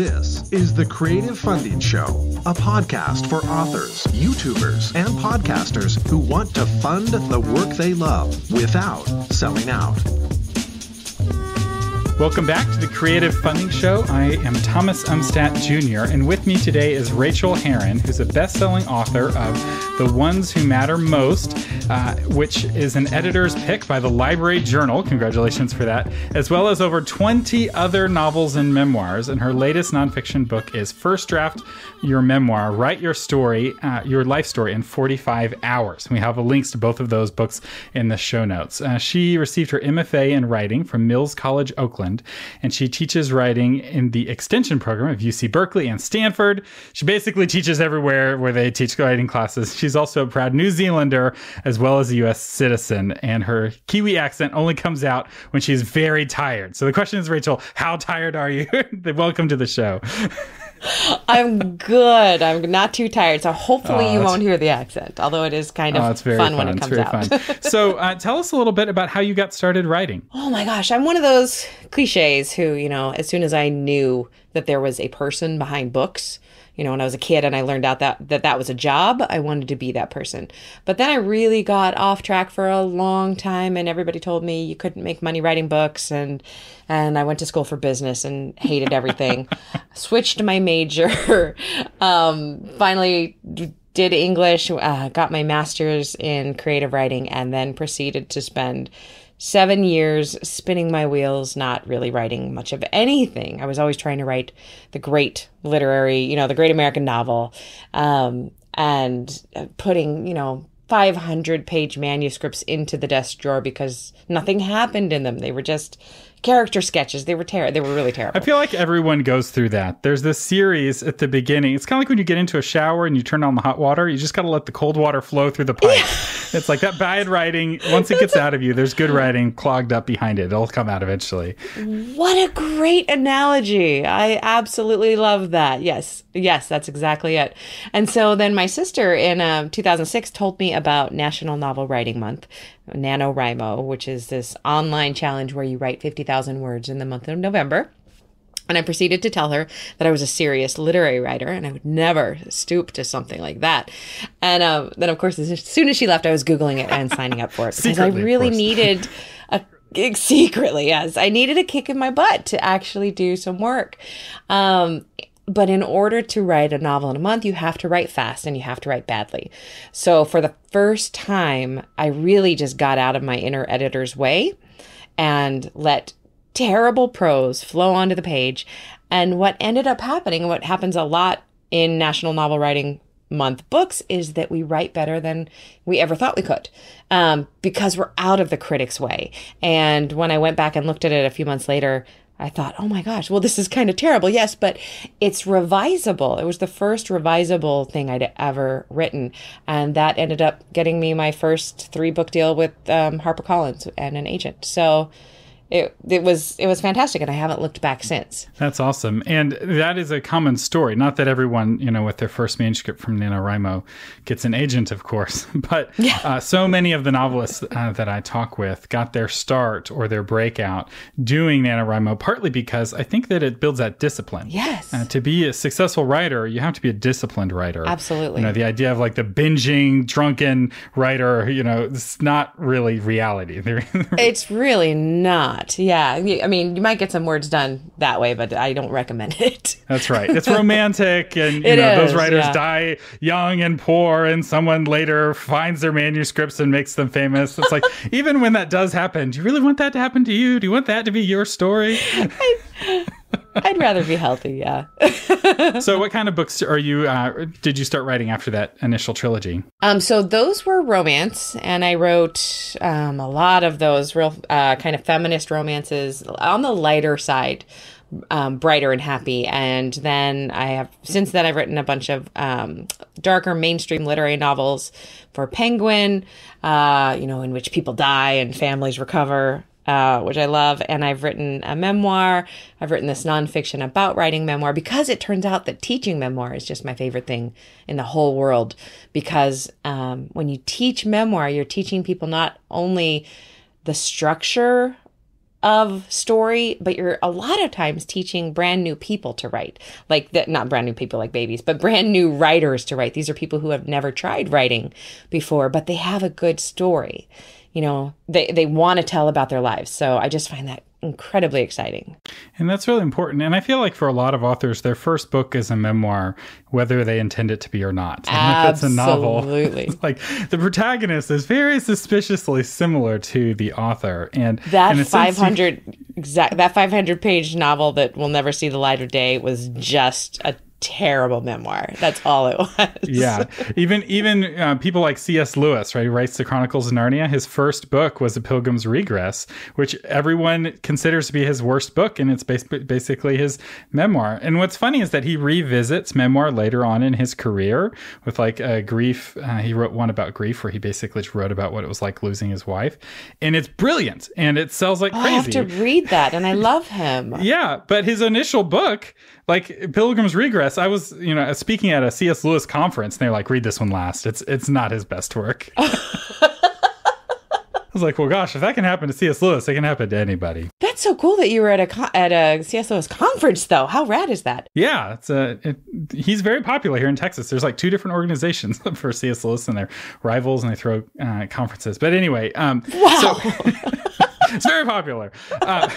This is the Creative Funding Show, a podcast for authors, YouTubers, and podcasters who want to fund the work they love without selling out. Welcome back to the Creative Funding Show. I am Thomas Umstattd Jr., and with me today is Rachael Herron, who's a best selling author of The Ones Who Matter Most, uh, which is an editor's pick by the Library Journal. Congratulations for that, as well as over 20 other novels and memoirs. And her latest nonfiction book is Fast-Draft Your Memoir Write Your Story, uh, Your Life Story in 45 Hours. We have links to both of those books in the show notes. Uh, she received her MFA in writing from Mills College, Oakland and she teaches writing in the extension program of UC Berkeley and Stanford. She basically teaches everywhere where they teach writing classes. She's also a proud New Zealander as well as a US citizen, and her Kiwi accent only comes out when she's very tired. So the question is, Rachael, how tired are you? Welcome to the show. I'm good. I'm not too tired, so hopefully oh, you won't hear the accent. Although it is kind of oh, fun, fun, when it comes out. so, uh, tell us a little bit about how you got started writing. Oh my gosh, I'm one of those cliches who, you know, as soon as I knew that there was a person behind books, you know, when I was a kid and I learned out that, that that was a job, I wanted to be that person. But then I really got off track for a long time and everybody told me you couldn't make money writing books and and I went to school for business and hated everything. Switched my major. um, finally did English, uh, got my master's in creative writing, and then proceeded to spend seven years spinning my wheels, not really writing much of anything. I was always trying to write the great literary, you know, the great American novel, um, and putting, you know, 500 page manuscripts into the desk drawer because nothing happened in them. They were just character sketches. They were terrible. They were really terrible. I feel like everyone goes through that. There's this series at the beginning. It's kind of like when you get into a shower and you turn on the hot water. You just got to let the cold water flow through the pipe. it's like that bad writing. Once it gets out of you, there's good writing clogged up behind it. It'll come out eventually. What a great analogy! I absolutely love that. Yes, yes, that's exactly it. And so then my sister in uh, 2006 told me about National Novel Writing Month, NaNoWriMo, which is this online challenge where you write 50,000 words in the month of November. And I proceeded to tell her that I was a serious literary writer and I would never stoop to something like that. And uh, then, of course, as soon as she left, I was Googling it and signing up for it because Secretly, I really needed a secretly, yes, I needed a kick in my butt to actually do some work. Um, but in order to write a novel in a month, you have to write fast and you have to write badly. So for the first time, I really just got out of my inner editor's way and let terrible prose flow onto the page. And what ended up happening, what happens a lot in National Novel Writing Month books, is that we write better than we ever thought we could um, because we're out of the critic's way. And when I went back and looked at it a few months later, I thought, oh my gosh, well, this is kind of terrible. Yes, but it's revisable. It was the first revisable thing I'd ever written. And that ended up getting me my first three book deal with um, HarperCollins and an agent. So it it was it was fantastic and I haven't looked back since. That's awesome. And that is a common story. Not that everyone, you know, with their first manuscript from NaNoWriMo gets an agent, of course, but yeah. uh, so many of the novelists uh, that I talk with got their start or their breakout doing NaNoWriMo partly because I think that it builds that discipline. Yes. Uh, to be a successful writer, you have to be a disciplined writer. Absolutely. You know, the idea of like the binging drunken writer, you know, it's not really reality. it's really not not. Yeah. I mean, you might get some words done that way, but I don't recommend it. That's right. It's romantic, and you know, is, those writers yeah. die young and poor, and someone later finds their manuscripts and makes them famous. It's like, even when that does happen, do you really want that to happen to you? Do you want that to be your story? I, I'd rather be healthy, yeah. so, what kind of books are you? Uh, did you start writing after that initial trilogy? Um, so those were romance, and I wrote um, a lot of those real uh, kind of feminist romances on the lighter side. Um, brighter and happy. And then I have, since then, I've written a bunch of um, darker mainstream literary novels for Penguin, uh, you know, in which people die and families recover uh, which I love. And I've written a memoir. I've written this nonfiction about writing memoir because it turns out that teaching memoir is just my favorite thing in the whole world. Because um, when you teach memoir, you're teaching people not only the structure of story, but you're a lot of times teaching brand new people to write. Like that not brand new people like babies, but brand new writers to write. These are people who have never tried writing before, but they have a good story. You know, they they want to tell about their lives. So I just find that incredibly exciting. And that's really important. And I feel like for a lot of authors, their first book is a memoir, whether they intend it to be or not. And if it's a novel, Absolutely. like the protagonist is very suspiciously similar to the author. And That in a sense, you- 500 exact that 500 page novel that will never see the light of day was just a terrible memoir. That's all it was. yeah, even even uh, people like C.S. Lewis, right, who writes the Chronicles of Narnia. His first book was The Pilgrim's Regress*, which everyone considers to be his worst book, and it's bas- basically his memoir. And what's funny is that he revisits memoir later on in his career with like uh, grief. Uh, he wrote one about grief, where he basically just wrote about what it was like losing his wife, and it's brilliant, and it sells like crazy I have to read that and I love him. Yeah, but his initial book, like Pilgrim's Regress, I was, you know, speaking at a C.S. Lewis conference, and they're like, "Read this one last. It's it's not his best work." I was like, "Well, gosh, if that can happen to C.S. Lewis, it can happen to anybody." That's so cool that you were at a con- at a CSO's conference though. How rad is that? Yeah, it's a. It, he's very popular here in Texas. There's like two different organizations for C.S. Lewis, and they're rivals, and they throw uh, conferences. But anyway, um, Wow. it's very popular. Uh,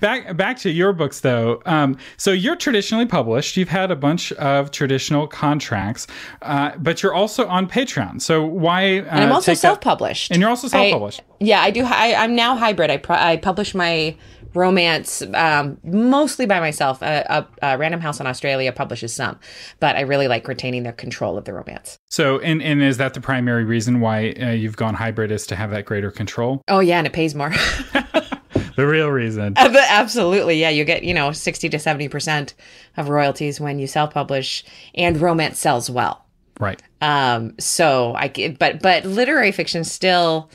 back back to your books though. Um, so you're traditionally published. You've had a bunch of traditional contracts, uh, but you're also on Patreon. So why? Uh, and I'm also self-published. And you're also self-published. yeah, I do. I, I'm now hybrid. I pro- I publish my romance um, mostly by myself. Uh, uh, uh, Random House in Australia publishes some, but I really like retaining the control of the romance. so and and is that the primary reason why uh, you've gone hybrid is to have that greater control? Oh yeah, and it pays more. The real reason. Uh, absolutely, yeah. You get you know sixty to seventy percent of royalties when you self-publish, and romance sells well. Right. Um, so I but but literary fiction still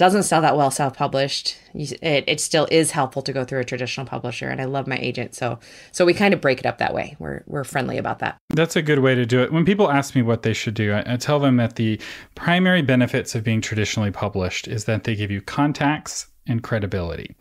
doesn't sell that well self-published. It, it still is helpful to go through a traditional publisher, and I love my agent. So so we kind of break it up that way. We're we're friendly about that. That's a good way to do it. When people ask me what they should do, I, I tell them that the primary benefits of being traditionally published is that they give you contacts and credibility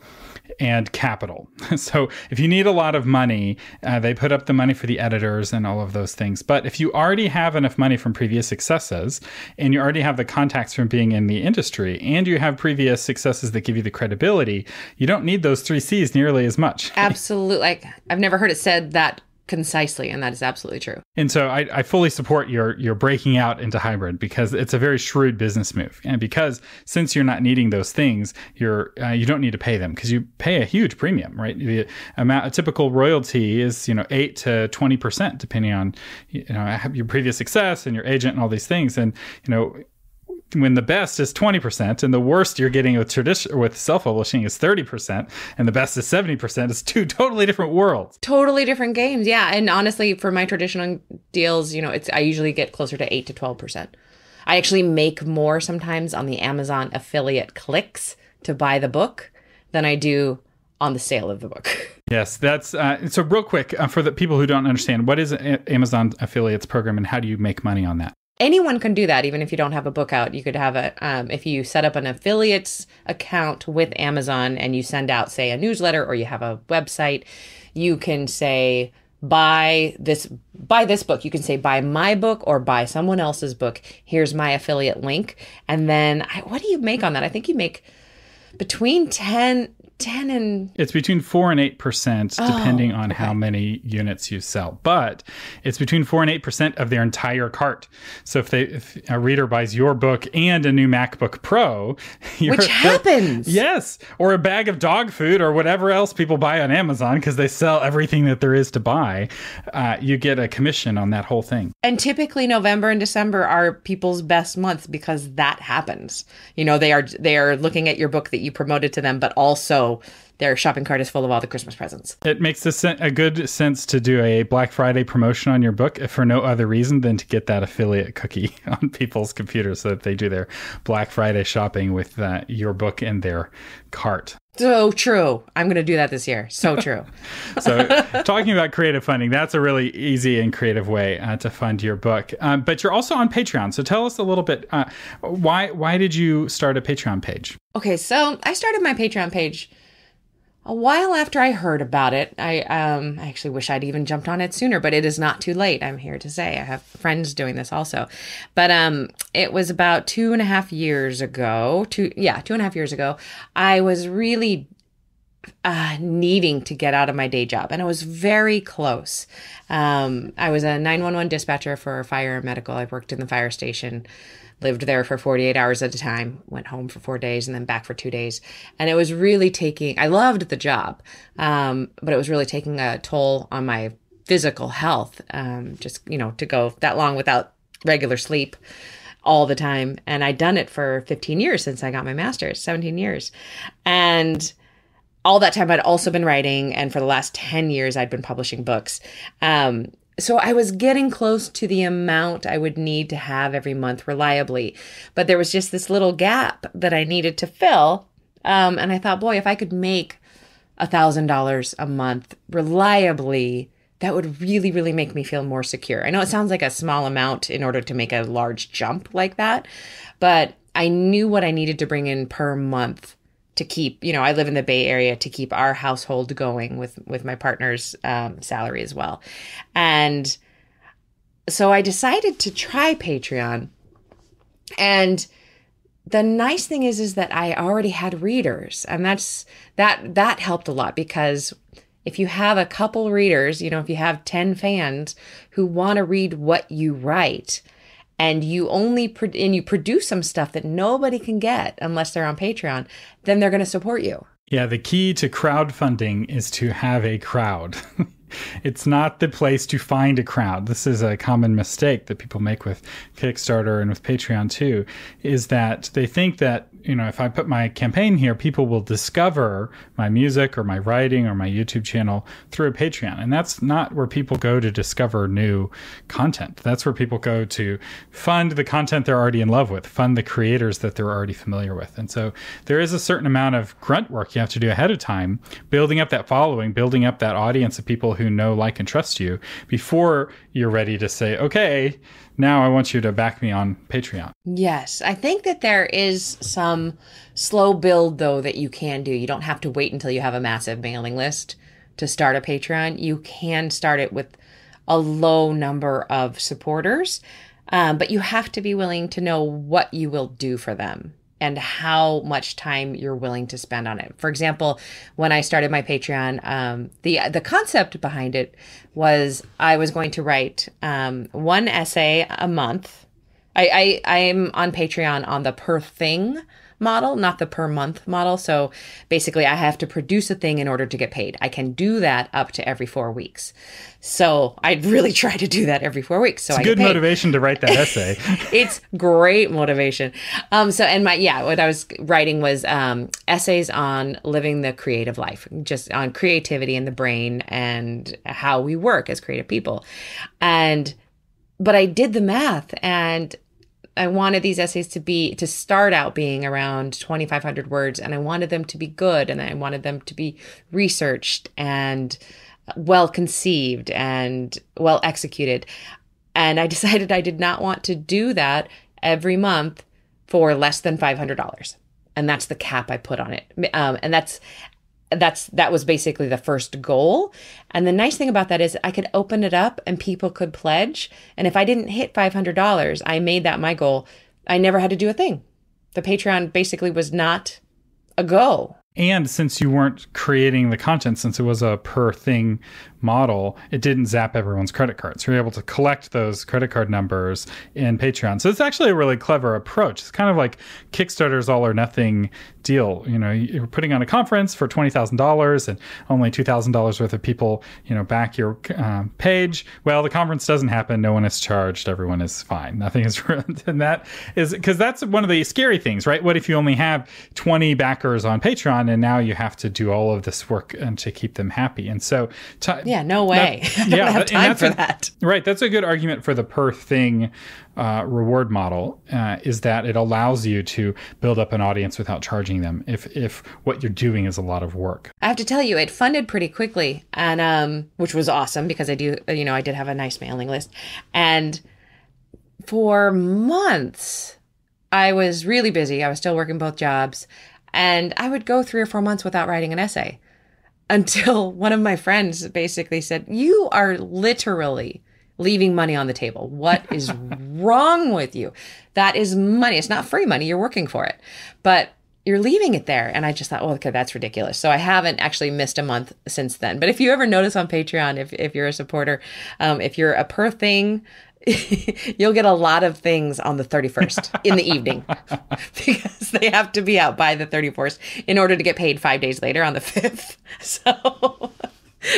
and capital. So if you need a lot of money, uh, they put up the money for the editors and all of those things. But if you already have enough money from previous successes and you already have the contacts from being in the industry and you have previous successes that give you the credibility, you don't need those three C's nearly as much. Absolutely, like I've never heard it said that concisely, and that is absolutely true. And so I, I fully support your your breaking out into hybrid because it's a very shrewd business move. And because since you're not needing those things, you're uh, you don't need to pay them because you pay a huge premium, right? The amount a typical royalty is you know eight to twenty percent depending on you know your previous success and your agent and all these things. And you know when the best is 20% and the worst you're getting with tradition with self-publishing is 30% and the best is 70% is two totally different worlds Totally different games, yeah. And honestly, for my traditional deals, you know, it's I usually get closer to eight to twelve percent. I actually make more sometimes on the Amazon affiliate clicks to buy the book than I do on the sale of the book. Yes, that's uh, so. Real quick uh, for the people who don't understand, what is a- Amazon affiliates program, and how do you make money on that? Anyone can do that, even if you don't have a book out. You could have a um, if you set up an affiliates account with Amazon and you send out, say, a newsletter or you have a website. You can say buy this buy this book you can say buy my book or buy someone else's book here's my affiliate link and then I, what do you make on that i think you make between 10 10 and It's between four and eight percent, Oh, depending on how many units you sell. But it's between four and eight percent of their entire cart. So if they if a reader buys your book and a new MacBook Pro, which happens Yes, or a bag of dog food or whatever else people buy on Amazon because they sell everything that there is to buy. Uh, you get a commission on that whole thing. And typically November and December are people's best months because that happens. You know, they are they are looking at your book that you promoted to them, but also their shopping cart is full of all the Christmas presents. It makes a, sen- a good sense to do a Black Friday promotion on your book if for no other reason than to get that affiliate cookie on people's computers so that they do their Black Friday shopping with uh, your book in their cart. So true. I'm going to do that this year. So true. So, talking about creative funding, that's a really easy and creative way uh, to fund your book. Um, but you're also on Patreon. So, tell us a little bit uh, why why did you start a Patreon page? okay, so I started my Patreon page a while after I heard about it, I um I actually wish I'd even jumped on it sooner, but it is not too late. I'm here to say I have friends doing this also, but um it was about two and a half years ago. Two yeah, two and a half years ago. I was really uh, needing to get out of my day job, and I was very close. Um, I was a 911 dispatcher for fire and medical. I worked in the fire station lived there for 48 hours at a time, went home for four days and then back for two days. And it was really taking, I loved the job, um, but it was really taking a toll on my physical health. Um, just, you know, to go that long without regular sleep all the time. And I'd done it for 15 years since I got my master's, 17 years. And all that time I'd also been writing. And for the last 10 years, I'd been publishing books. Um, so I was getting close to the amount I would need to have every month reliably. But there was just this little gap that I needed to fill. Um, and I thought, boy, if I could make a $1,000 a month reliably, that would really, really make me feel more secure. I know it sounds like a small amount in order to make a large jump like that, but I knew what I needed to bring in per month to keep you know i live in the bay area to keep our household going with with my partner's um, salary as well. And so i decided to try patreon. And the nice thing is is that i already had readers and that's that that helped a lot because if you have a couple readers you know if you have 10 fans who want to read what you write and you only pro- and you produce some stuff that nobody can get unless they're on Patreon, then they're going to support you. Yeah, the key to crowdfunding is to have a crowd. it's not the place to find a crowd. This is a common mistake that people make with Kickstarter and with Patreon too, is that they think that you know, if I put my campaign here, people will discover my music or my writing or my YouTube channel through a Patreon. And that's not where people go to discover new content. That's where people go to fund the content they're already in love with, fund the creators that they're already familiar with. And so there is a certain amount of grunt work you have to do ahead of time, building up that following, building up that audience of people who know, like, and trust you before you're ready to say, okay, now I want you to back me on Patreon. Yes, I think that there is some slow build though that you can do. You don't have to wait until you have a massive mailing list to start a Patreon. You can start it with a low number of supporters, um, but you have to be willing to know what you will do for them and how much time you're willing to spend on it. For example, when I started my Patreon, um, the the concept behind it was I was going to write um, one essay a month. I, I I'm on Patreon on the per thing model, not the per month model. So basically, I have to produce a thing in order to get paid. I can do that up to every four weeks. So I really try to do that every four weeks. So it's I good motivation to write that essay. it's great motivation. Um, so and my yeah, what I was writing was um, essays on living the creative life, just on creativity in the brain and how we work as creative people, and but I did the math and I wanted these essays to be to start out being around 2500 words and I wanted them to be good and I wanted them to be researched and well conceived and well executed. And I decided I did not want to do that every month for less than $500. And that's the cap I put on it. Um, and that's that's that was basically the first goal. And the nice thing about that is i could open it up and people could pledge. And if i didn't hit $500 i made that my goal. I never had to do a thing. The patreon basically was not a go and since you weren't creating the content, since it was a per thing model, it didn't zap everyone's credit cards. So you're able to collect those credit card numbers in Patreon. So it's actually a really clever approach. It's kind of like Kickstarter's all or nothing deal. You know, you're putting on a conference for twenty thousand dollars, and only two thousand dollars worth of people, you know, back your um, page. Well, the conference doesn't happen. No one is charged. Everyone is fine. Nothing is ruined, and that is because that's one of the scary things, right? What if you only have twenty backers on Patreon, and now you have to do all of this work and to keep them happy? And so, t- yeah, no way. That, yeah, have time for a, that. Right. That's a good argument for the per thing uh, reward model uh, is that it allows you to build up an audience without charging them if if what you're doing is a lot of work. I have to tell you, it funded pretty quickly, and um, which was awesome because I do, you know, I did have a nice mailing list, and for months I was really busy. I was still working both jobs, and I would go three or four months without writing an essay. until one of my friends basically said, You are literally leaving money on the table. What is wrong with you? That is money. It's not free money. You're working for it. But you're leaving it there. And I just thought, well, okay, that's ridiculous. So I haven't actually missed a month since then. But if you ever notice on Patreon, if, if you're a supporter, um, if you're a per thing, you'll get a lot of things on the 31st in the evening because they have to be out by the 31st in order to get paid five days later on the 5th. So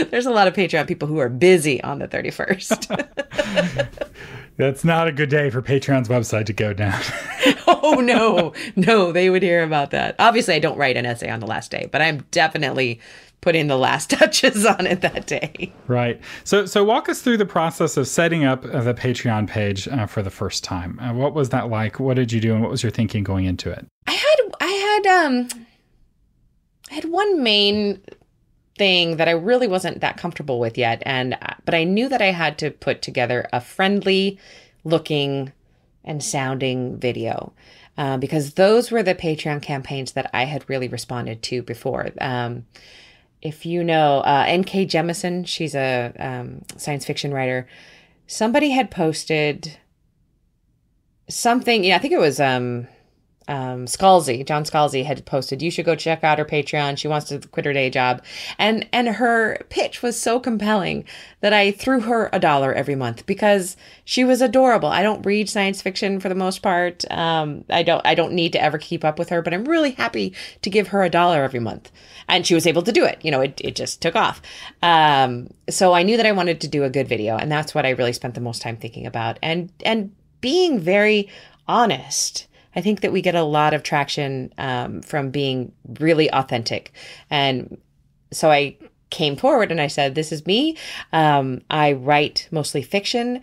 there's a lot of Patreon people who are busy on the 31st. That's not a good day for Patreon's website to go down. oh, no, no, they would hear about that. Obviously, I don't write an essay on the last day, but I'm definitely putting the last touches on it that day. Right. So, so walk us through the process of setting up the Patreon page uh, for the first time. Uh, what was that like? What did you do, and what was your thinking going into it? I had, I had, um, I had one main thing that I really wasn't that comfortable with yet, and but I knew that I had to put together a friendly looking and sounding video. Uh, because those were the Patreon campaigns that I had really responded to before. Um, if you know uh, N.K. Jemisin, she's a um, science fiction writer. Somebody had posted something. Yeah, I think it was um, um, Scalzi, John Scalzi had posted, you should go check out her Patreon. She wants to quit her day job. And, and her pitch was so compelling that I threw her a dollar every month because she was adorable. I don't read science fiction for the most part. Um, I don't, I don't need to ever keep up with her, but I'm really happy to give her a dollar every month. And she was able to do it. You know, it, it just took off. Um, so I knew that I wanted to do a good video and that's what I really spent the most time thinking about and, and being very honest I think that we get a lot of traction um, from being really authentic. And so I came forward and I said, This is me. Um, I write mostly fiction.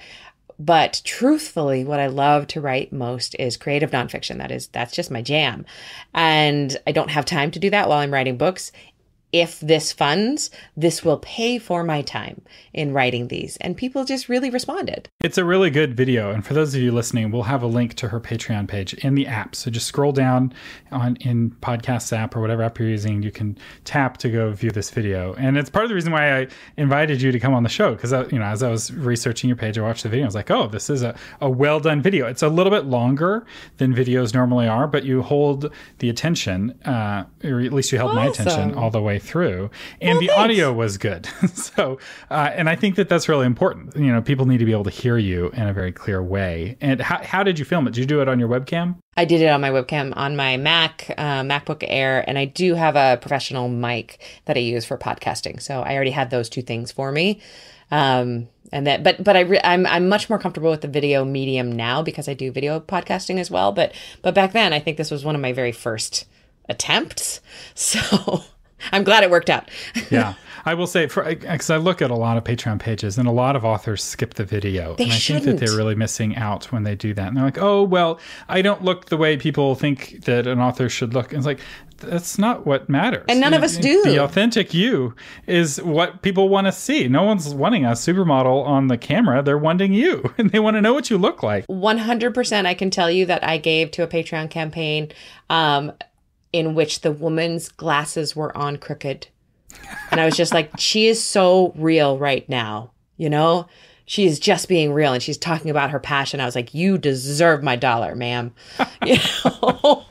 But truthfully, what I love to write most is creative nonfiction. That is, that's just my jam. And I don't have time to do that while I'm writing books if this funds, this will pay for my time in writing these. And people just really responded. It's a really good video. And for those of you listening, we'll have a link to her Patreon page in the app. So just scroll down on in podcast app or whatever app you're using. You can tap to go view this video. And it's part of the reason why I invited you to come on the show. Because, you know, as I was researching your page, I watched the video. I was like, oh, this is a, a well done video. It's a little bit longer than videos normally are, but you hold the attention, uh, or at least you held awesome. my attention all the way through, and well, the thanks. audio was good. so, uh, and I think that that's really important. You know, people need to be able to hear you in a very clear way. And how, how did you film it? Did you do it on your webcam? I did it on my webcam on my Mac, uh, MacBook Air, and I do have a professional mic that I use for podcasting. So I already had those two things for me. Um, and that, but but I re- I'm I'm much more comfortable with the video medium now because I do video podcasting as well. But but back then, I think this was one of my very first attempts. So I'm glad it worked out. yeah. I will say, for because I look at a lot of Patreon pages, and a lot of authors skip the video, they and I shouldn't. think that they're really missing out when they do that. And they're like, "Oh, well, I don't look the way people think that an author should look." And it's like that's not what matters. And none of us do. The authentic you is what people want to see. No one's wanting a supermodel on the camera. They're wanting you, and they want to know what you look like. One hundred percent. I can tell you that I gave to a Patreon campaign. Um, in which the woman's glasses were on crooked. And I was just like, she is so real right now, you know? She is just being real and she's talking about her passion. I was like, you deserve my dollar, ma'am. you know?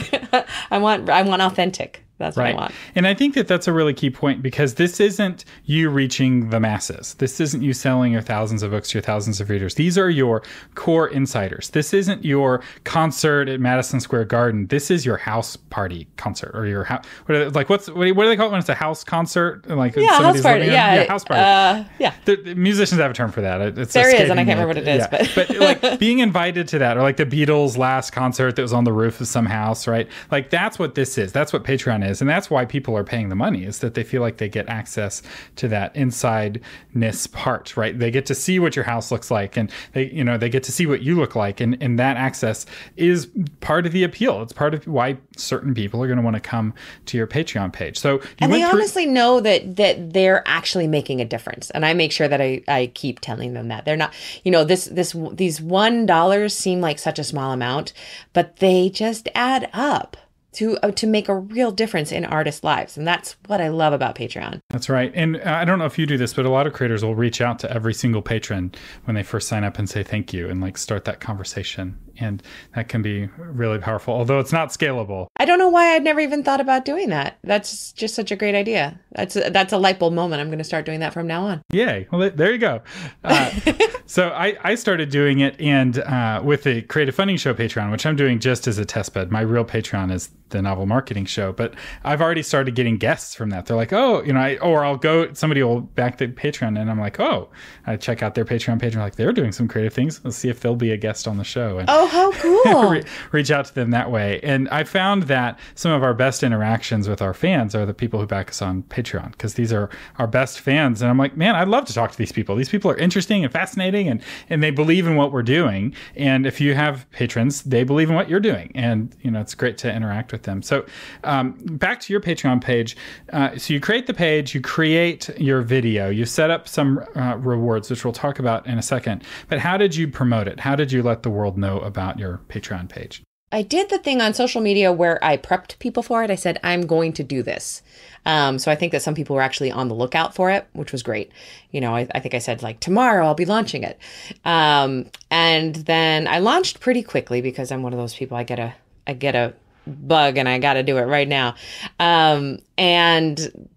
I want I want authentic. That's right. what I want. And I think that that's a really key point because this isn't you reaching the masses. This isn't you selling your thousands of books to your thousands of readers. These are your core insiders. This isn't your concert at Madison Square Garden. This is your house party concert or your house. What like what's what do, they call it when it's a house concert? Like yeah, house party. Yeah. yeah, house party. Uh, yeah, the, the musicians have a term for that. It's there is, and I can't remember what it is. Yeah. But but like being invited to that, or like the Beatles' last concert that was on the roof of some house, right? Like that's what this is. That's what Patreon is is and that's why people are paying the money is that they feel like they get access to that insideness part right? They get to see what your house looks like and they you know they get to see what you look like and and that access is part of the appeal. It's part of why certain people are going to want to come to your patreon page. So and they through- honestly know that that they're actually making a difference and i make sure that i i keep telling them that. They're not you know this this these one dollars seem like such a small amount but they just add up to uh, to make a real difference in artists' lives, and that's what I love about Patreon. That's right. And uh, I don't know if you do this, but a lot of creators will reach out to every single patron when they first sign up and say thank you and like start that conversation. And that can be really powerful, although it's not scalable. I don't know why I'd never even thought about doing that. That's just such a great idea. That's a, that's a light bulb moment. I'm going to start doing that from now on. Yay. Well, there you go. Uh, so I, I started doing it and uh, with the Creative Funding Show Patreon, which I'm doing just as a test bed. My real Patreon is the novel marketing show, but I've already started getting guests from that. They're like, oh, you know, I, or I'll go, somebody will back the Patreon and I'm like, oh, I check out their Patreon page and like, they're doing some creative things. Let's see if they'll be a guest on the show. And oh, how cool. re- reach out to them that way. And I found that some of our best interactions with our fans are the people who back us on Patreon because these are our best fans. And I'm like, man, I'd love to talk to these people. These people are interesting and fascinating and, and they believe in what we're doing. And if you have patrons, they believe in what you're doing. And, you know, it's great to interact with them. So um, back to your Patreon page. Uh, so you create the page, you create your video, you set up some uh, rewards, which we'll talk about in a second. But how did you promote it? How did you let the world know about your Patreon page? I did the thing on social media where I prepped people for it. I said, I'm going to do this. Um, so I think that some people were actually on the lookout for it, which was great. You know, I, I think I said, like, tomorrow I'll be launching it. Um, and then I launched pretty quickly because I'm one of those people I get a, I get a bug and I got to do it right now. Um, and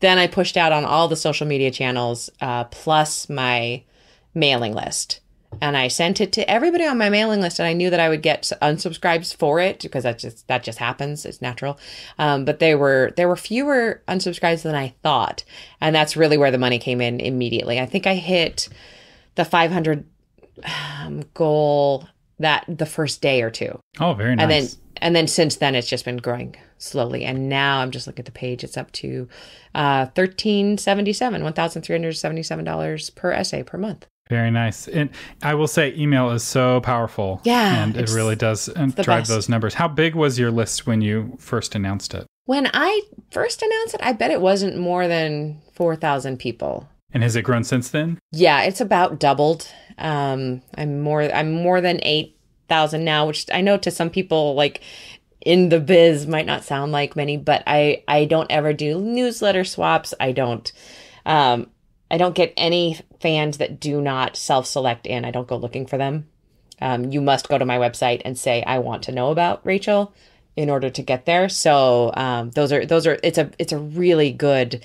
then I pushed out on all the social media channels, uh, plus my mailing list and I sent it to everybody on my mailing list, and I knew that I would get unsubscribes for it because that just that just happens. It's natural. Um, but there were there were fewer unsubscribes than I thought, and that's really where the money came in immediately. I think I hit the 500 um, goal that the first day or two. Oh, very nice. And then and then since then it's just been growing slowly and now i'm just looking at the page it's up to uh 1377 $1377 per essay per month very nice. And I will say email is so powerful. Yeah. And it really does drive best. those numbers. How big was your list when you first announced it? When I first announced it, I bet it wasn't more than 4,000 people. And has it grown since then? Yeah, it's about doubled. Um, I'm more I'm more than 8,000 now, which I know to some people like in the biz might not sound like many, but I I don't ever do newsletter swaps. I don't um I don't get any fans that do not self select in. I don't go looking for them. Um, you must go to my website and say, I want to know about Rachael in order to get there. So um, those are those are it's a it's a really good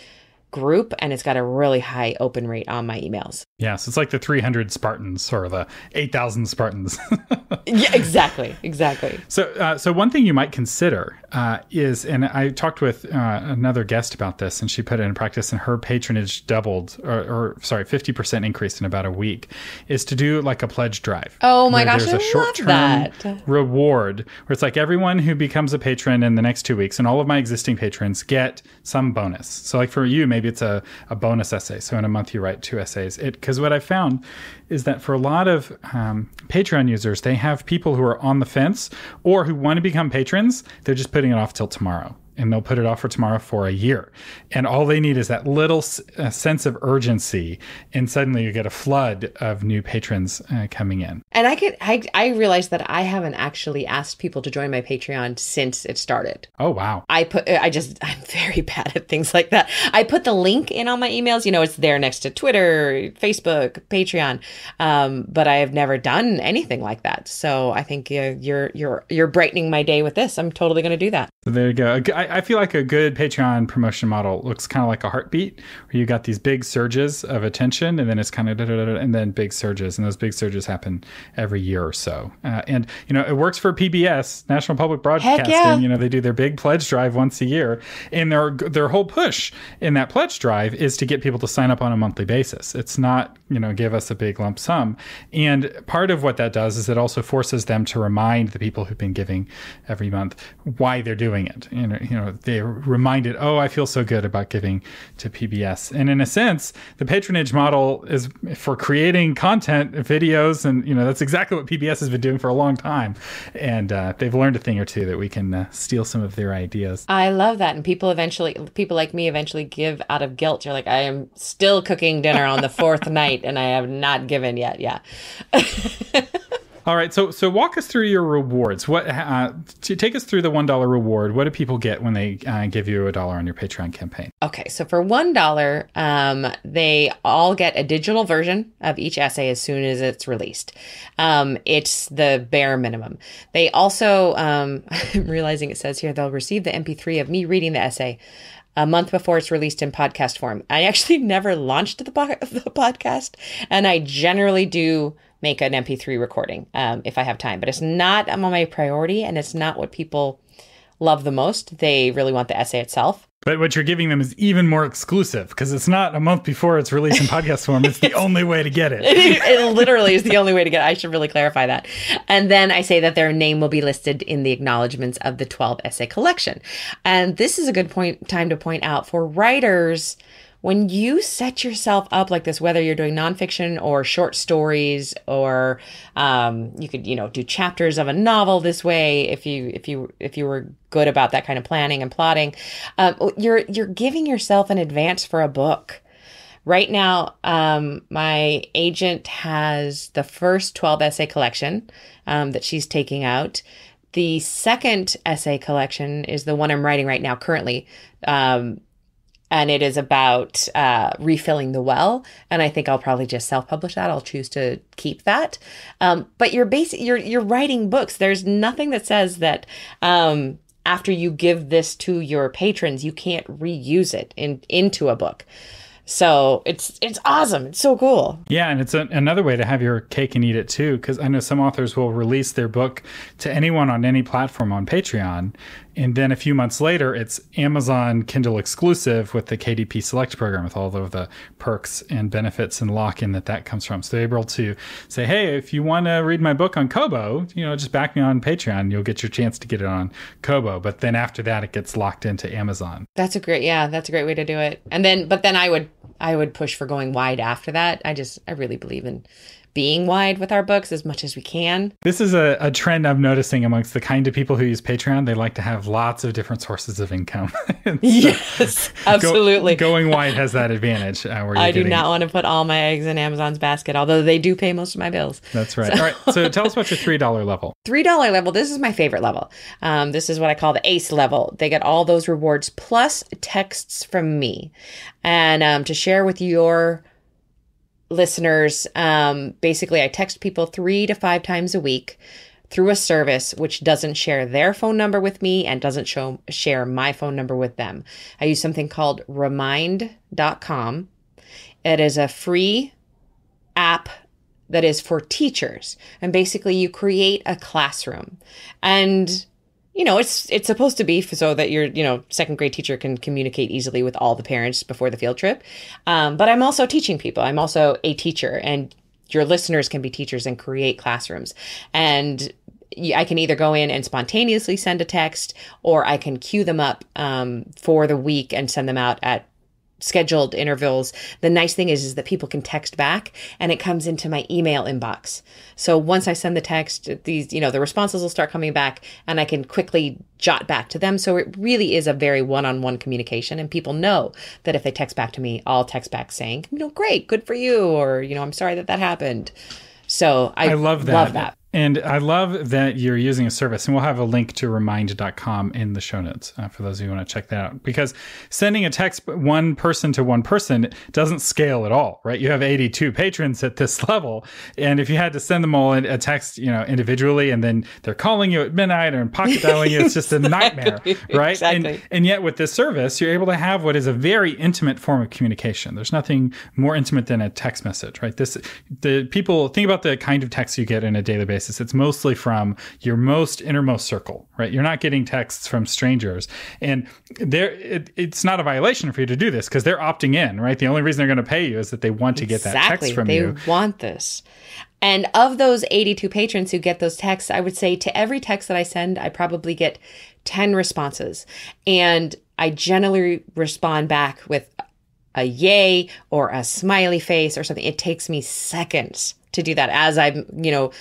group and it's got a really high open rate on my emails. Yes, yeah, so it's like the 300 Spartans or the 8,000 Spartans. yeah, exactly, exactly. So, uh, so one thing you might consider uh, is, and I talked with uh, another guest about this, and she put it in practice, and her patronage doubled, or, or sorry, 50% increased in about a week, is to do like a pledge drive. Oh my gosh, there's I a short-term that. reward where it's like everyone who becomes a patron in the next two weeks, and all of my existing patrons get some bonus. So, like for you, maybe maybe it's a, a bonus essay. So in a month, you write two essays. Because what I found is that for a lot of um, Patreon users, they have people who are on the fence or who want to become patrons. They're just putting it off till tomorrow and they'll put it off for tomorrow for a year. And all they need is that little uh, sense of urgency, and suddenly you get a flood of new patrons uh, coming in. And I could, I, I realized that I haven't actually asked people to join my Patreon since it started. Oh wow! I put, I just, I'm very bad at things like that. I put the link in all my emails. You know, it's there next to Twitter, Facebook, Patreon, um, but I have never done anything like that. So I think uh, you're, you're, you're brightening my day with this. I'm totally going to do that. So there you go. I, I, feel like a good Patreon promotion model looks kind of like a heartbeat, where you got these big surges of attention, and then it's kind of and then big surges, and those big surges happen every year or so. Uh, and you know, it works for PBS, National Public Broadcasting. Yeah. You know, they do their big pledge drive once a year, and their their whole push in that pledge drive is to get people to sign up on a monthly basis. It's not you know give us a big lump sum, and part of what that does is it also forces them to remind the people who've been giving every month why they're doing it. You know, you know, they're reminded, oh, I feel so good about giving to PBS. And in a sense, the patronage model is for creating content, videos, and you know that's exactly what PBS has been doing for a long time. And uh, they've learned a thing or two that we can uh, steal some of their ideas. I love that, and people eventually, people like me, eventually give out of guilt. You're like, I am still cooking dinner on the fourth night, and I have not given yet. Yeah. All right. So so walk us through your rewards. What uh, to take us through the one dollar reward? What do people get when they uh, give you a dollar on your Patreon campaign? Okay, so for one dollar, um, they all get a digital version of each essay as soon as it's released. Um, it's the bare minimum. They also, um, I'm realizing it says here they'll receive the MP3 of me reading the essay a month before it's released in podcast form. I actually never launched the, po- the podcast, and I generally do make an MP3 recording um, if I have time, but it's not on my priority, and it's not what people love the most. They really want the essay itself. But what you're giving them is even more exclusive because it's not a month before it's released in podcast form. It's the only way to get it. it literally is the only way to get it. I should really clarify that. And then I say that their name will be listed in the acknowledgments of the 12 essay collection. And this is a good point time to point out for writers when you set yourself up like this, whether you're doing nonfiction or short stories, or um, you could, you know, do chapters of a novel this way, if you if you if you were good about that kind of planning and plotting, um, you're you're giving yourself an advance for a book. Right now, um, my agent has the first 12 essay collection um, that she's taking out. The second essay collection is the one I'm writing right now currently. Um, and it is about uh, refilling the well. And I think I'll probably just self-publish that. I'll choose to keep that. Um, but you're basic. You're you're writing books. There's nothing that says that um, after you give this to your patrons, you can't reuse it in into a book. So it's it's awesome. It's so cool. Yeah, and it's a, another way to have your cake and eat it too. Because I know some authors will release their book to anyone on any platform on Patreon, and then a few months later, it's Amazon Kindle exclusive with the KDP Select program with all of the perks and benefits and lock in that that comes from. So they're able to say, hey, if you want to read my book on Kobo, you know, just back me on Patreon. You'll get your chance to get it on Kobo. But then after that, it gets locked into Amazon. That's a great, yeah, that's a great way to do it. And then, but then I would I would push for going wide after that. I just, I really believe in being wide with our books as much as we can. This is a, a, trend I'm noticing amongst the kind of people who use Patreon. They like to have lots of different sources of income. so yes, absolutely. Go, going wide has that advantage. Uh, where I do not want to put all my eggs in Amazon's basket, although they do pay most of my bills. That's right. So. All right. So tell us about your $3 level. $3 level. This is my favorite level. Um, this is what I call the ACE level. They get all those rewards plus texts from me and um, to share with your listeners, um, basically, I text people three to five times a week through a service which doesn't share their phone number with me and doesn't show share my phone number with them. I use something called remind.com. It is a free app that is for teachers. And basically you create a classroom. And you know, it's it's supposed to be so that your you know second grade teacher can communicate easily with all the parents before the field trip. Um, but I'm also teaching people. I'm also a teacher, and your listeners can be teachers and create classrooms. And I can either go in and spontaneously send a text, or I can queue them up um, for the week and send them out at scheduled intervals. The nice thing is, is that people can text back and it comes into my email inbox. So once I send the text, these, you know, the responses will start coming back and I can quickly jot back to them. So it really is a very one-on-one communication and people know that if they text back to me, I'll text back saying, you know, great, good for you. Or, you know, I'm sorry that that happened. So I, I love that. Love that. And I love that you're using a service, and we'll have a link to remind.com in the show notes uh, for those of you who want to check that out. Because sending a text one person to one person doesn't scale at all, right? You have 82 patrons at this level, and if you had to send them all a text, you know, individually, and then they're calling you at midnight or in pocket dialing you, it's just a nightmare, right? Exactly. And, and yet with this service, you're able to have what is a very intimate form of communication. There's nothing more intimate than a text message, right? This the people think about the kind of text you get in a daily basis basis. It's mostly from your most innermost circle, right? You're not getting texts from strangers, and there it, it's not a violation for you to do this because they're opting in, right? The only reason they're going to pay you is that they want to get that text from they you. They want this. And of those 82 patrons who get those texts, I would say to every text that I send, I probably get 10 responses. And I generally respond back with a yay or a smiley face or something. It takes me seconds to do that as I'm, you know,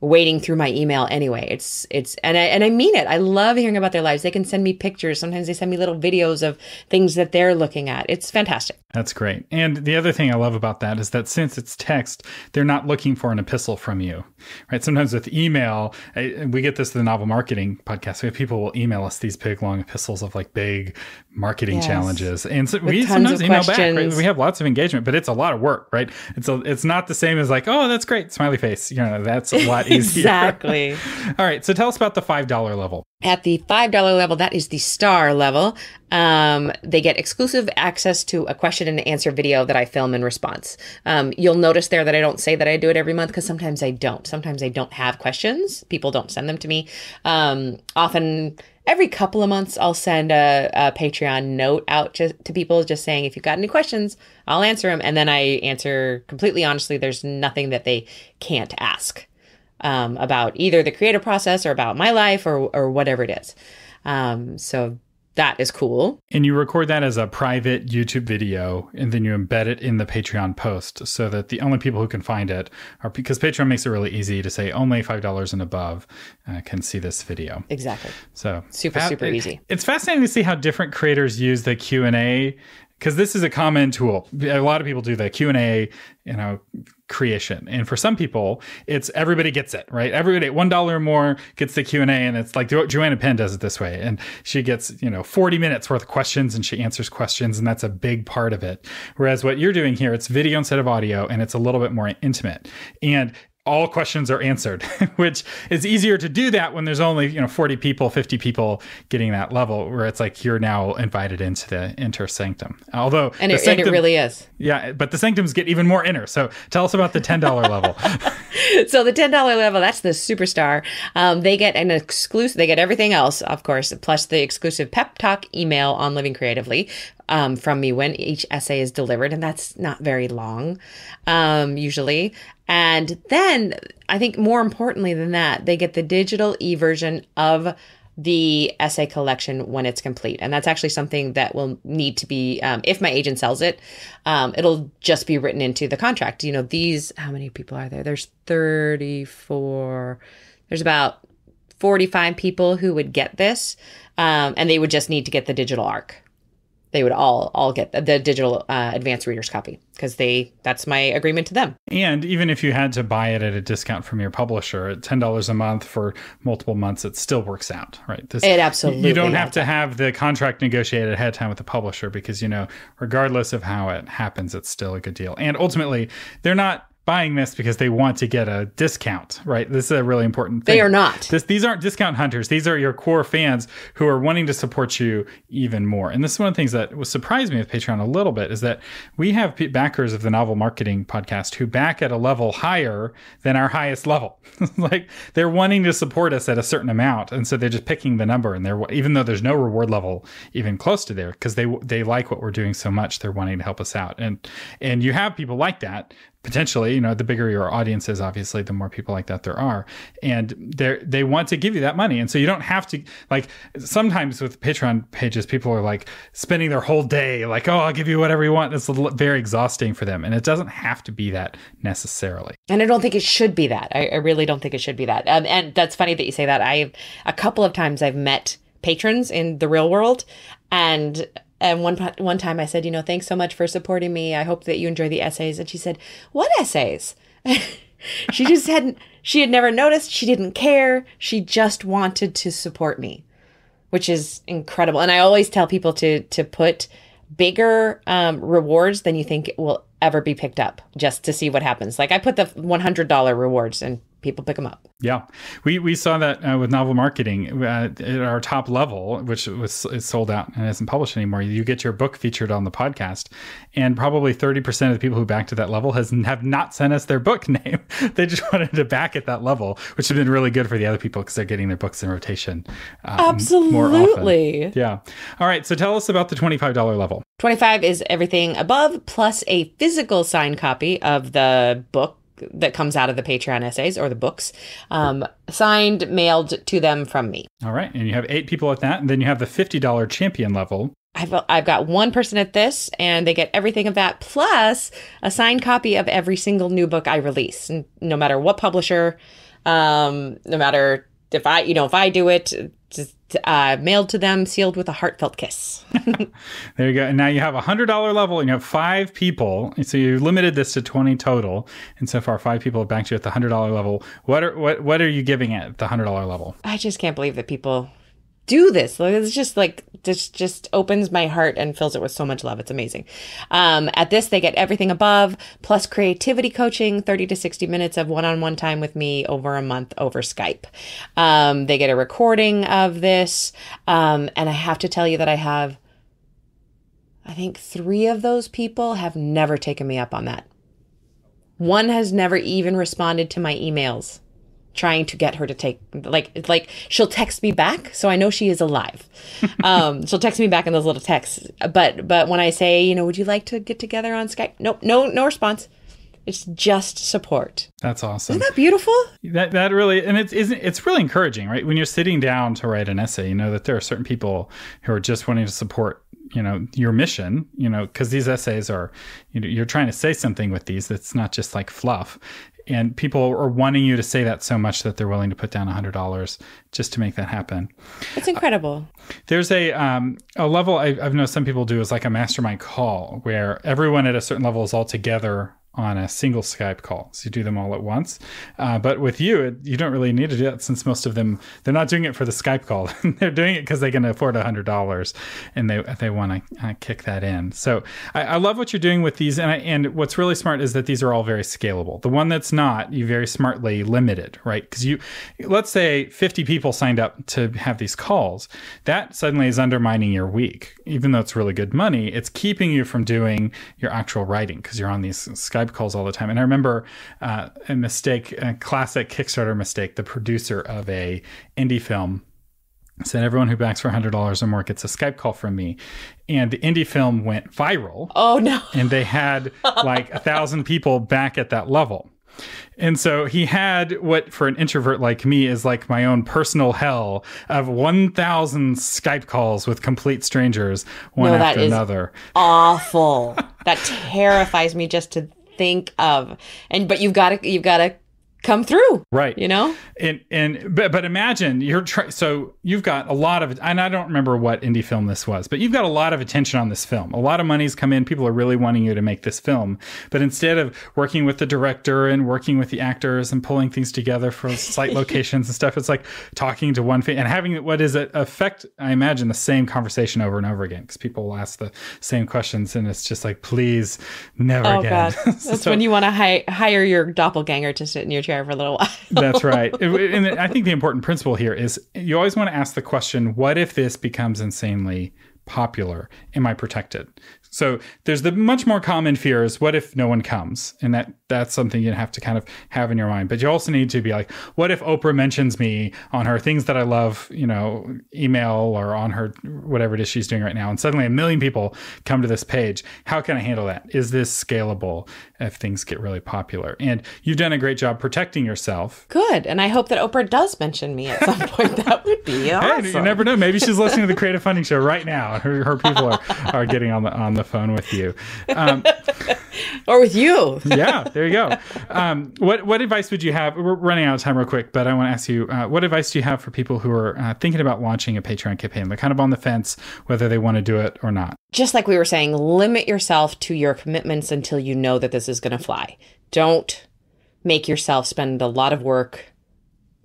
wading through my email anyway. It's it's and I and I mean it. I love hearing about their lives. They can send me pictures. Sometimes they send me little videos of things that they're looking at. It's fantastic. That's great. And the other thing I love about that is that since it's text, they're not looking for an epistle from you, right? Sometimes with email, we get this in the novel marketing podcast. We have people will email us these big long epistles of like big marketing yes. challenges, and so we sometimes email questions. back. Right? We have lots of engagement, but it's a lot of work, right? It's a, it's not the same as like, oh, that's great, smiley face. You know, that's a lot easier. exactly. All right. So tell us about the five dollar level. At the $5 level, that is the star level. Um, they get exclusive access to a question and answer video that I film in response. Um, you'll notice there that I don't say that I do it every month because sometimes I don't. Sometimes I don't have questions. People don't send them to me. Um, often, every couple of months, I'll send a, a Patreon note out to, to people just saying, if you've got any questions, I'll answer them. And then I answer completely honestly. There's nothing that they can't ask um, about either the creative process or about my life or, or whatever it is. Um, so that is cool. And you record that as a private YouTube video and then you embed it in the Patreon post so that the only people who can find it are because Patreon makes it really easy to say only $5 and above uh, can see this video. Exactly. So super, super easy. It's fascinating to see how different creators use the Q&A because this is a common tool. A lot of people do the Q and A, you know, creation, and for some people, it's everybody gets it right. Everybody one dollar or more gets the Q and it's like Joanna Penn does it this way, and she gets you know forty minutes worth of questions, and she answers questions, and that's a big part of it. Whereas what you're doing here, it's video instead of audio, and it's a little bit more intimate. And all questions are answered, which is easier to do that when there's only, you know, 40 people, 50 people getting that level where it's like you're now invited into the inner sanctum. Although and it, sanctum, and it really is. Yeah, but the sanctums get even more inner. So tell us about the $10 level. so the $10 level, that's the superstar. Um, they get an exclusive, they get everything else, of course, plus the exclusive pep talk email on living creatively um, from me when each essay is delivered, and that's not very long, um, usually. And then I think more importantly than that, they get the digital e version of the essay collection when it's complete. And that's actually something that will need to be, um, if my agent sells it, um, it'll just be written into the contract. You know, these, how many people are there? There's 34, there's about 45 people who would get this, um, and they would just need to get the digital arc they would all all get the, the digital uh, advanced reader's copy because they that's my agreement to them. And even if you had to buy it at a discount from your publisher at ten dollars a month for multiple months, it still works out, right? This, it absolutely. You don't have to have the contract negotiated ahead of time with the publisher because you know, regardless of how it happens, it's still a good deal. And ultimately, they're not buying this because they want to get a discount, right? This is a really important thing. They are not. This, these aren't discount hunters. These are your core fans who are wanting to support you even more. And this is one of the things that was surprised me with Patreon a little bit is that we have backers of the novel marketing podcast who back at a level higher than our highest level. like they're wanting to support us at a certain amount, and so they're just picking the number. And they're even though there's no reward level even close to there because they they like what we're doing so much, they're wanting to help us out. And and you have people like that potentially you know the bigger your audience is obviously the more people like that there are. And they they want to give you that money. And so you don't have to like sometimes with patreon pages people are like spending their whole day like oh i'll give you whatever you want. It's very exhausting for them. And it doesn't have to be that necessarily. And i don't think it should be that. I, I really don't think it should be that. Um, and that's funny that you say that. I a couple of times i've met patrons in the real world and and one one time I said, you know, thanks so much for supporting me. I hope that you enjoy the essays. And she said, what essays? she just hadn't. She had never noticed. She didn't care. She just wanted to support me, which is incredible. And I always tell people to to put bigger um, rewards than you think will ever be picked up, just to see what happens. Like I put the one hundred dollar rewards, and people pick them up. Yeah, we we saw that uh, with novel marketing uh, at our top level, which was is sold out and isn't published anymore. You get your book featured on the podcast, and probably thirty percent of the people who back to that level has have not sent us their book name. they just wanted to back at that level, which has been really good for the other people because they're getting their books in rotation. Uh, Absolutely. Yeah. All right. So tell us about the twenty five dollar level. Twenty five is everything above plus a physical signed copy of the book that comes out of the Patreon essays or the books, um, signed, mailed to them from me. All right. And you have eight people at that. And then you have the $50 champion level. I've, I've got one person at this, and they get everything of that, plus a signed copy of every single new book I release, no matter what publisher Um, no matter if I, you know, if I do it, just uh, mailed to them, sealed with a heartfelt kiss. There you go. And now you have a hundred dollar level, and you have five people. So you limited this to twenty total, and so far five people have backed you at the hundred dollar level. What are what what are you giving at the hundred dollar level? I just can't believe that people do this. Like, it's just like this just opens my heart and fills it with so much love. It's amazing. Um, at this, they get everything above plus creativity coaching, 30 to 60 minutes of one-on-one time with me over a month over Skype. Um, they get a recording of this. Um, and I have to tell you that I have, I think three of those people have never taken me up on that. One has never even responded to my emails trying to get her to take like like she'll text me back so i know she is alive. Um she'll text me back in those little texts. But but when i say you know would you like to get together on skype? Nope no no response. It's just support. That's awesome. isn't that beautiful? That that really and it's isn't it's really encouraging, right? When you're sitting down to write an essay, you know that there are certain people who are just wanting to support, you know, your mission, you know, because these essays are, you know, you're trying to say something with these that's not just like fluff, and people are wanting you to say that so much that they're willing to put down a hundred dollars just to make that happen. it's incredible There's a um, a level I, I've known some people do is like a mastermind call where everyone at a certain level is all together on a single Skype call. So you do them all at once. Uh, but with you, it, you don't really need to do that since most of them they're not doing it for the Skype call. they're doing it because they can afford hundred dollars and they they want to uh, kick that in. So I, I love what you're doing with these. And I, and what's really smart is that these are all very scalable. The one that's not, you very smartly limited, right? Because you let's say 50 people signed up to have these calls. That suddenly is undermining your week. Even though it's really good money, it's keeping you from doing your actual writing because you're on these Skype calls all the time. And I remember uh, a mistake, a classic Kickstarter mistake. The producer of a indie film said everyone who backs for $100 or more gets a Skype call from me. And the indie film went viral oh no and they had like a thousand people back at that level. And so he had what for an introvert like me is like my own personal hell of 1,000 Skype calls with complete strangers, one No, after is- another. awful that terrifies me just to think of. And but you've got to you've got to come through Right. you know And and but but imagine you're try- so you've got a lot of and I don't remember what indie film this was, but you've got a lot of attention on this film. A lot of money's come in. People are really wanting you to make this film. But instead of working with the director and working with the actors and pulling things together for site locations and stuff, it's like talking to one fa- and having what is it affect I imagine the same conversation over and over again because people will ask the same questions and it's just like please never oh again. god that's So- when you want to hi- hire your doppelganger to sit in your chair for a little while That's right. And I think the important principle here is you always want to ask the question what if this becomes insanely popular? Am I protected? So there's the much more common fear is what if no one comes? And that that's something you have to kind of have in your mind. But you also need to be like, what if Oprah mentions me on her things that I love, you know, email or on her whatever it is she's doing right now, and suddenly a million people come to this page. How can I handle that? Is this scalable if things get really popular? And you've done a great job protecting yourself Good. And I hope that Oprah does mention me at some point. That would be Hey, awesome. you never know. Maybe she's listening to the Creative Funding Show right now. Her, her people are, are getting on the on the phone with you. Um, or with you. yeah, there you go. Um, what what advice would you have? We're running out of time real quick, but I want to ask you, uh, what advice do you have for people who are uh, thinking about launching a Patreon campaign? They're kind of on the fence whether they want to do it or not. Just like we were saying, limit yourself to your commitments until you know that this is going to fly. Don't make yourself spend a lot of work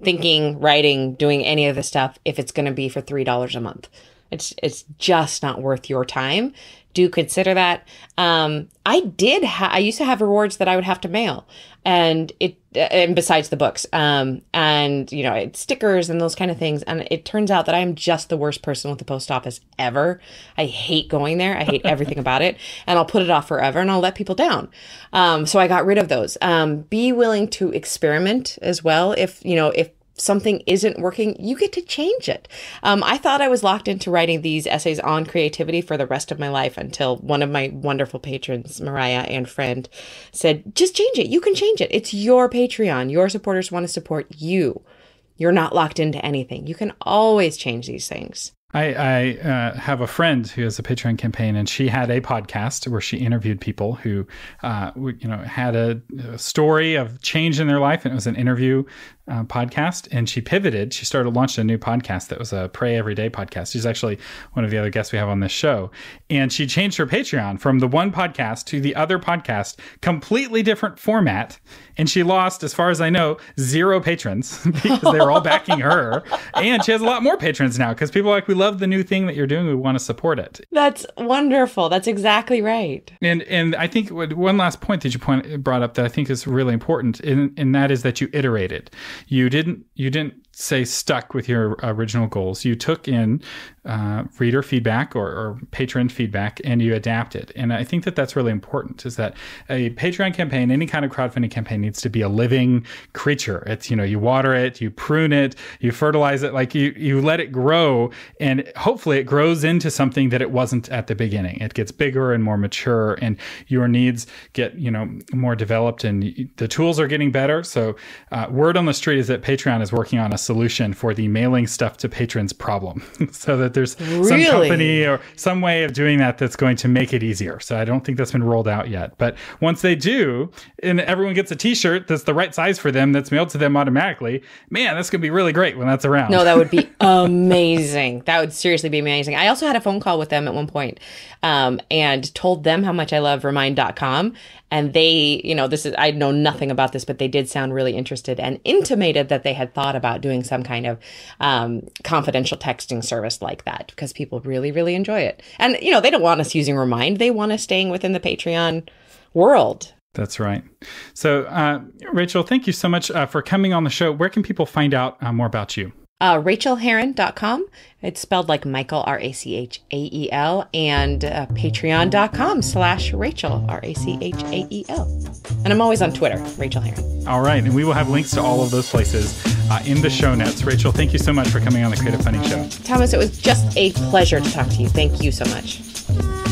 thinking, writing, doing any of this stuff if it's going to be for $3 a month. It's it's just not worth your time. Do consider that. Um, I did. Ha- I used to have rewards that I would have to mail, and it and besides the books, um, and you know, stickers and those kind of things. And it turns out that I'm just the worst person with the post office ever. I hate going there. I hate everything about it, and I'll put it off forever, and I'll let people down. Um, so I got rid of those. Um, be willing to experiment as well. If you know, if something isn't working, you get to change it. Um, I thought I was locked into writing these essays on creativity for the rest of my life until one of my wonderful patrons, Mariah and friend, said, just change it. You can change it. It's your Patreon. Your supporters want to support you. You're not locked into anything. You can always change these things. I, I uh, have a friend who has a Patreon campaign, and she had a podcast where she interviewed people who, uh, you know, had a, a, story of change in their life, and it was an interview uh, podcast. And she pivoted. She started launching a new podcast that was a Pray Every Day podcast. She's actually one of the other guests we have on this show, and she changed her Patreon from the one podcast to the other podcast, completely different format. And she lost, as far as I know, zero patrons because they were all backing her, and she has a lot more patrons now because people are like we love the new thing that you're doing. We want to support it. That's wonderful. That's exactly right. And and I think one last point that you point brought up that I think is really important, and, and that is that you iterated. You didn't you didn't say stuck with your original goals. You took in uh, reader feedback or, or, patron feedback and you adapt it. And I think that that's really important. Is that a Patreon campaign, any kind of crowdfunding campaign, needs to be a living creature. It's you know you water it, you prune it, you fertilize it, like you you let it grow, and hopefully it grows into something that it wasn't at the beginning. It gets bigger and more mature, and your needs get you know more developed, and the tools are getting better. So uh, word on the street is that Patreon is working on a solution for the mailing stuff to patrons problem so that there's really? some company or some way of doing that that's going to make it easier. So I don't think that's been rolled out yet. But once they do, and everyone gets a t shirt that's the right size for them, that's mailed to them automatically, man, that's going to be really great when that's around. No, that would be amazing. that would seriously be amazing. I also had a phone call with them at one point, um, and told them how much I love remind.com and they you know this is i know nothing about this but they did sound really interested and intimated that they had thought about doing some kind of um, confidential texting service like that because people really really enjoy it and you know they don't want us using remind they want us staying within the patreon world that's right. So, uh, Rachael, thank you so much uh, for coming on the show. Where can people find out uh, more about you? Uh, rachaelherron.com. It's spelled like Michael, R A C H A E L, and uh, patreon.com slash Rachael, R A C H A E L. And I'm always on Twitter, Rachael Herron. All right. And we will have links to all of those places uh, in the show notes. Rachel, thank you so much for coming on the Creative Funding Show. Thomas, it was just a pleasure to talk to you. Thank you so much.